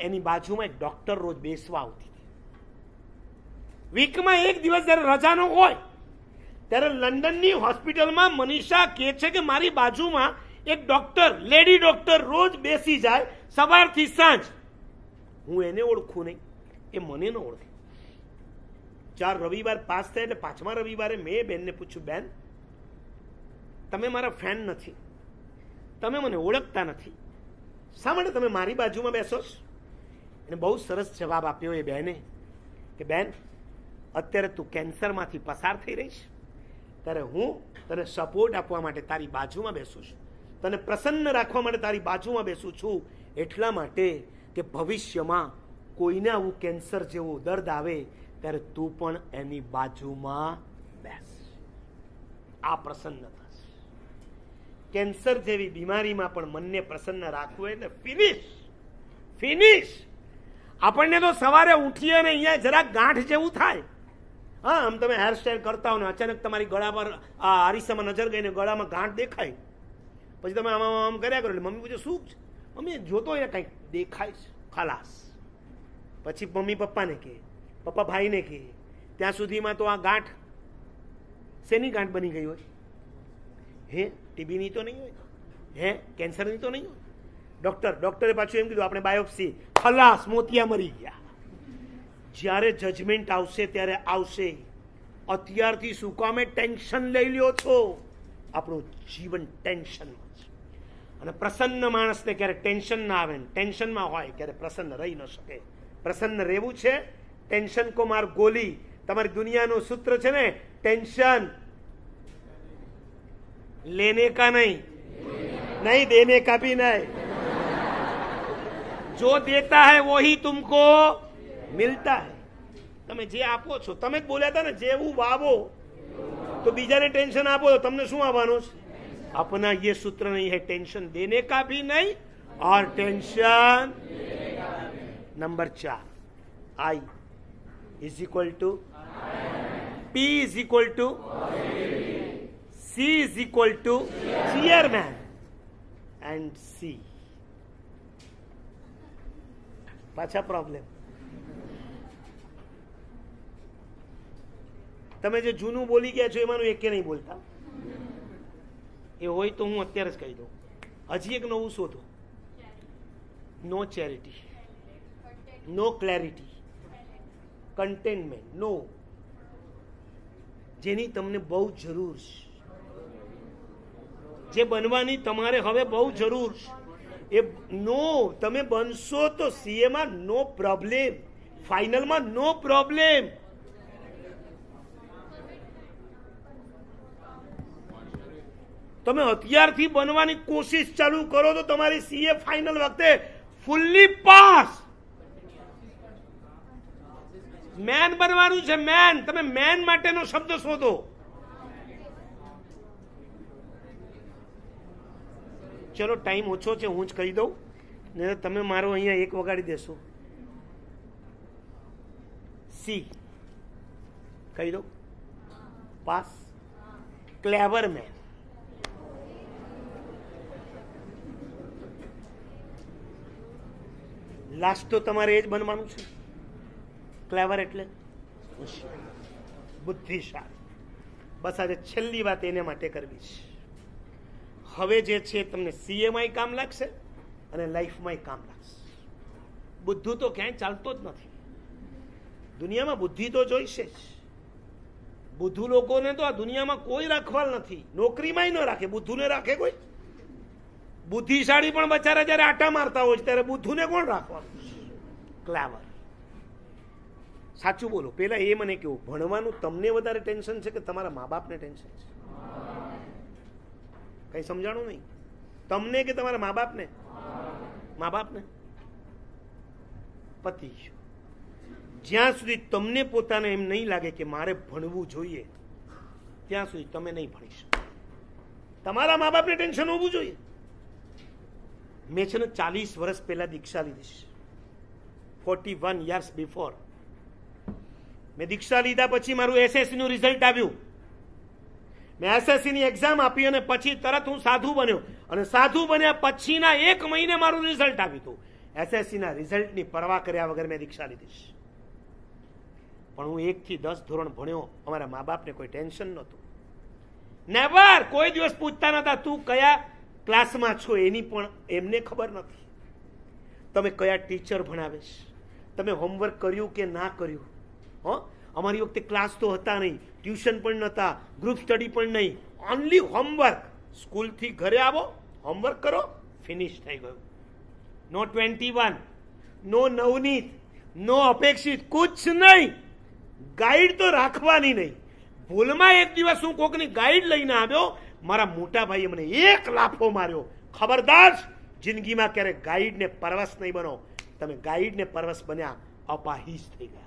એની બાજુમાં એક ડોક્ટર રોજ બેસવા આવતી હતી. વીકમાં એક દિવસ જ્યારે રજાનો હોય, ત્યારે લંડનની હોસ્પિટલમાં મનીષા કહે છે કે મારી બાજુમાં એક ડોક્ટર લેડી ડોક્ટર રોજ બેસી જાય સવારથી સાંજ. હું એને ઓળખું નહીં, એ મને ન ઓળખે. ચાર રવિવાર પાસ થયા એટલે પાંચમા રવિવારે મેં બેનને પૂછ્યું, બેન, તમે મારા ફેન નથી. તમે મને ઓળખતા નથી. શા માટે તમે મારી બાજુમાં બેસો છો? એને બહુ સરસ જવાબ આપ્યો એ બેને કે બેન, અત્યારે તું કેન્સરમાંથી પસાર થઈ રહીશ. ત્યારે હું તને સપોર્ટ આપવા માટે તારી બાજુમાં બેસું છું. તને પ્રસન્ન રાખવા માટે તારી બાજુમાં બેસું છું. એટલા માટે કે ભવિષ્યમાં કોઈને આવું કેન્સર જેવું દર્દ આવે, ત્યારે તું પણ એની બાજુમાં બેસ. આ પ્રસન્ન થશે કેન્સર જેવી બીમારીમાં પણ મનને પ્રસન્ન રાખવું એટલે ફિનિશ ફિનિશ આપણને તો સવારે ઉઠીએ અને અહીંયા જરાક ગાંઠ જેવું થાય. હા, આમ તમે હેરસ્ટાઈલ કરતા હો ને અચાનક તમારી ગળા પર આ આરીસામાં નજર ગઈને ગળામાં ગાંઠ દેખાય. પછી તમે આમાં આમ કર્યા કરો, એટલે મમ્મી પૂછે, શું છે? મમ્મી જોતો હોય કંઈક દેખાય છે, ખલાસ. પછી મમ્મી પપ્પાને કહે, પપ્પા ભાઈને કહે, ત્યાં સુધીમાં તો આ ગાંઠ શેની ગાંઠ બની ગઈ હોય? હે ટીબીની તો નહીં હોય? હે કેન્સરની તો નહીં હોય? ડૉક્ટર ડૉક્ટરે પાછું એમ કીધું આપણે બાયોપ્સી ખલાસ મોતિયા મરી ગયા. જ્યારે જજમેન્ટ આવશે ત્યારે આવશે. અત્યારથી શું કામે ટેન્શન લઈ લ્યો છો? આપણું જીવન ટેન્શનમાં છે. અને પ્રસન્ન માણસને ક્યારે ટેન્શન ના આવે ને ટેન્શનમાં હોય ક્યારે પ્રસન્ન રહી ન શકે. પ્રસન્ન રહેવું છે ટેન્શન કો માર ગોલી. તમારી દુનિયાનું સૂત્ર છે ને ટેન્શન લેને કા નહીં. નહીં દેને કા ભી નહીં. जो देता है वही तुमको मिलता है તમે જે આપો છો તમે જ બોલ્યા હતા ને જેવું વાવો તો બીજાને ટેન્શન આપો તો તમને શું આવવાનું છે अपना ये सूत्र नहीं है टेंशन देने का भी नहीं और टेंशन नंबर चार I is equal to P is equal to C is equal to chairman and C પાછા પ્રોબ્લેમ તમે જે જૂનું બોલી ગયા છો, એમાંનું એક નહીં બોલતા. એ હોય તો હું અત્યારે જ કહી દઉં. હજી એક નવું શોધો. નો ચેરિટી નો ક્લેરિટી કન્ટેનમેન્ટ નો જેની તમને બહુ જરૂર છે. જે બનવાની તમારે હવે બહુ જરૂર છે. એ નો, તમે બનશો તો સીએમાં નો પ્રોબ્લેમ ફાઇનલમાં નો પ્રોબ્લેમ તમે અત્યારથી બનવાની કોશિશ ચાલુ કરો તો તમારી સીએ ફાઇનલ વખતે ફૂલ્લી પાસ મેન બનવાનું છે મેન તમે મેન માટેનો શબ્દ શોધો. ચલો ટાઈમ ઓછો છે, હું જ કહી દઉં. ને તમે મારો અહીંયા એક વગાડી દેશો. સી. કહી દઉં. પાસ. ક્લેવર મેન. લાસ્ટ તો તમારે એ જ બનવાનું છે. ક્લેવર એટલે? બુદ્ધિશાળી. બસ આજે છેલ્લી વાત એને માટે કરવી છે. હવે જે છે તમને સીએમાંય કામ લાગશે અને લાઈફમાંય કામ લાગશે. બુદ્ધુ તો ક્યાંય ચાલતો જ નથી. દુનિયામાં બુદ્ધિ તો જોઈશે જ. બુદ્ધુ લોકોને તો આ દુનિયામાં કોઈ રાખવાલ નથી. નોકરીમાંય ન રાખે. બુદ્ધુને રાખે કોઈ? બુદ્ધિશાળી પણ બચારા જયારે આટા મારતા હોય છે, ત્યારે બુદ્ધુને કોણ રાખવાનું? ક્લાવર સાચું બોલો. પેલા એ મને કેવું ભણવાનું તમને વધારે ટેન્શન છે કે તમારા મા બાપને ટેન્શન છે? કઈ સમજાણું નહીં. તમને કે તમારા મા બાપને મા બાપને પતિ જ્યાં સુધી તમને પોતાને એમ નહીં લાગે કે મારે ભણવું જોઈએ, ત્યાં સુધી તમે નહીં ભણી શકો. તમારા મા બાપને ટેન્શન હોવું જોઈએ. મેં છે ને ચાલીસ વર્ષ પહેલા દીક્ષા લીધી છે. ફોર્ટી વન યર્સ બિફોર મેં દીક્ષા લીધા પછી મારું એસએસસી નું રિઝલ્ટ આવ્યું. મેં એસએસસી ની એક્ઝામ આપી અને પછી તરત હું સાધુ બન્યો. અને સાધુ બન્યા પછીના એક મહિને મારું રિઝલ્ટ આપ્યું હતું. એસએસસીના રિઝલ્ટની પરવા કર્યા વગર મેં દીક્ષા લીધી પણ હું એકથી દસ ધોરણ ભણ્યો. અમારા મા બાપને કોઈ ટેન્શન નહોતું. નેવર કોઈ દિવસ પૂછતા નતા તું કયા ક્લાસમાં છો? એની પણ એમને ખબર નથી. તમે કયા ટીચર ભણાવેશ તમે હોમવર્ક કર્યું કે ના કર્યું? હો? અમારી વખતે ક્લાસ તો હતા નહીં ટ્યુશન પણ નહોતા ગ્રુપ સ્ટડી પણ નહીં. ઓનલી હોમવર્ક સ્કૂલથી ઘરે આવો હોમવર્ક કરો ફિનિશ થઈ ગયું. નો ટ્વેન્ટી વન નો નવનીત નો અપેક્ષિત, કુછ નહીં. ગાઈડ તો રાખવાની નહીં. ભૂલમાં એક દિવસ હું કોકની ગાઈડ લઈને આવ્યો, મારા મોટા ભાઈએ મને એક લાફો માર્યો. ખબરદાર જિંદગીમાં ક્યારેક ગાઈડને પરવશ નહીં બનો. તમે ગાઈડને પરવશ બન્યા અપાહિશ થઈ ગયા